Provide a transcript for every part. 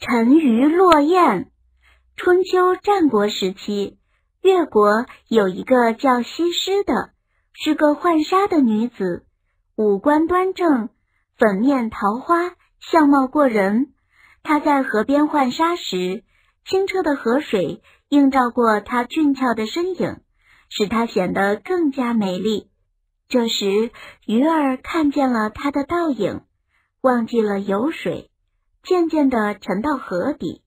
沉鱼落雁。春秋战国时期，越国有一个叫西施的，是个浣纱的女子，五官端正，粉面桃花，相貌过人。她在河边浣纱时，清澈的河水映照过她俊俏的身影，使她显得更加美丽。这时，鱼儿看见了她的倒影，忘记了游水。渐渐地沉到河底，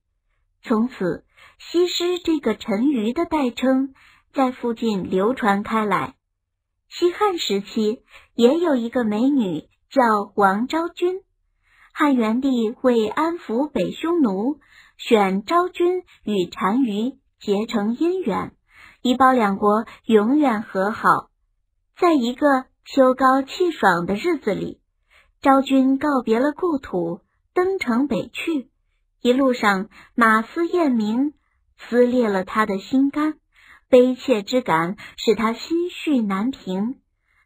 从此西施这个沉鱼的代称在附近流传开来。西汉时期也有一个美女叫王昭君，汉元帝为安抚北匈奴，选昭君与单于结成姻缘，以保两国永远和好。在一个秋高气爽的日子里，昭君告别了故土。登城北去，一路上马嘶雁鸣，撕裂了他的心肝，悲切之感使他心绪难平。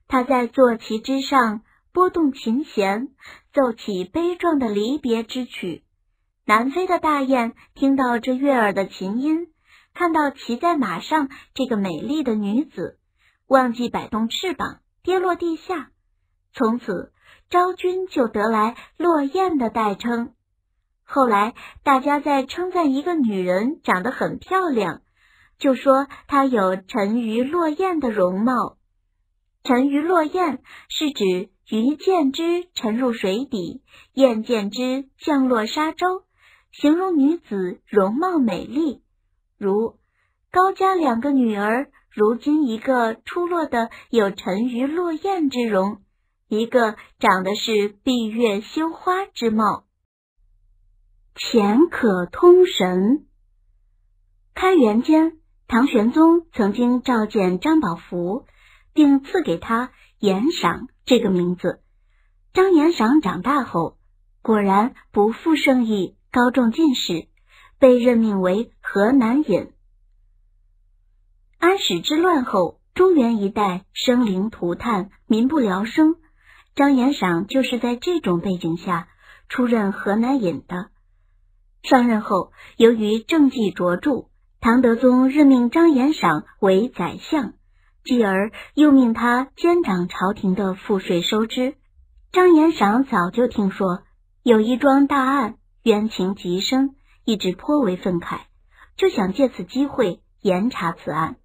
他在坐骑之上拨动琴弦，奏起悲壮的离别之曲。南飞的大雁听到这悦耳的琴音，看到骑在马上这个美丽的女子，忘记摆动翅膀，跌落地下。从此。昭君就得来落雁的代称。后来大家在称赞一个女人长得很漂亮，就说她有沉鱼落雁的容貌。沉鱼落雁是指鱼见之沉入水底，雁见之降落沙洲，形容女子容貌美丽。如高家两个女儿，如今一个出落的有沉鱼落雁之容。一个长的是闭月羞花之貌。钱可通神。开元间，唐玄宗曾经召见张宝福，并赐给他严赏这个名字。张延赏长大后，果然不负盛意，高中进士，被任命为河南尹。安史之乱后，中原一带生灵涂炭，民不聊生。张延赏就是在这种背景下出任河南尹的。上任后，由于政绩卓著，唐德宗任命张延赏为宰相，继而又命他监掌朝廷的赋税收支。张延赏早就听说有一桩大案，冤情极深，一直颇为愤慨，就想借此机会严查此案，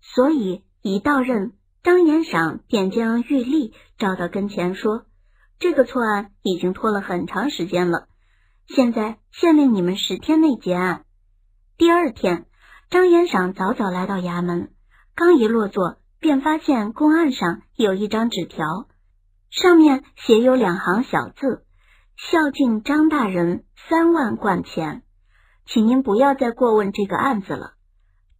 所以一到任。张延赏便将玉立召到跟前，说：“这个错案已经拖了很长时间了，现在限令你们十天内结案。”第二天，张延赏早早来到衙门，刚一落座，便发现公案上有一张纸条，上面写有两行小字：“孝敬张大人三万贯钱，请您不要再过问这个案子了。”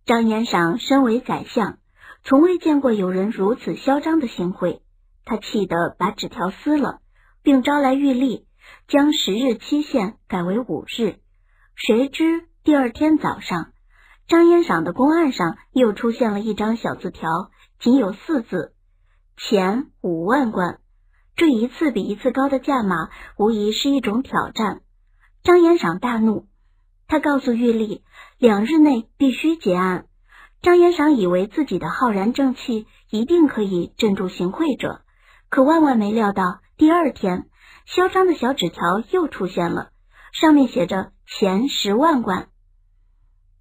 张延赏身为宰相。从未见过有人如此嚣张的行贿，他气得把纸条撕了，并招来玉立，将十日期限改为五日。谁知第二天早上，张延赏的公案上又出现了一张小字条，仅有四字：钱五万贯。这一次比一次高的价码，无疑是一种挑战。张延赏大怒，他告诉玉立，两日内必须结案。张延赏以为自己的浩然正气一定可以镇住行贿者，可万万没料到，第二天嚣张的小纸条又出现了，上面写着钱十万贯。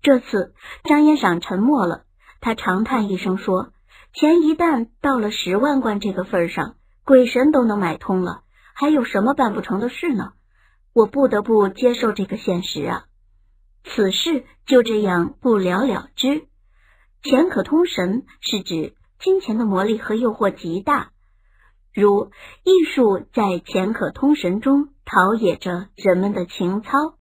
这次张延赏沉默了，他长叹一声说：“钱一旦到了十万贯这个份上，鬼神都能买通了，还有什么办不成的事呢？我不得不接受这个现实啊！”此事就这样不了了之。钱可通神，是指金钱的魔力和诱惑极大，如艺术在钱可通神中陶冶着人们的情操。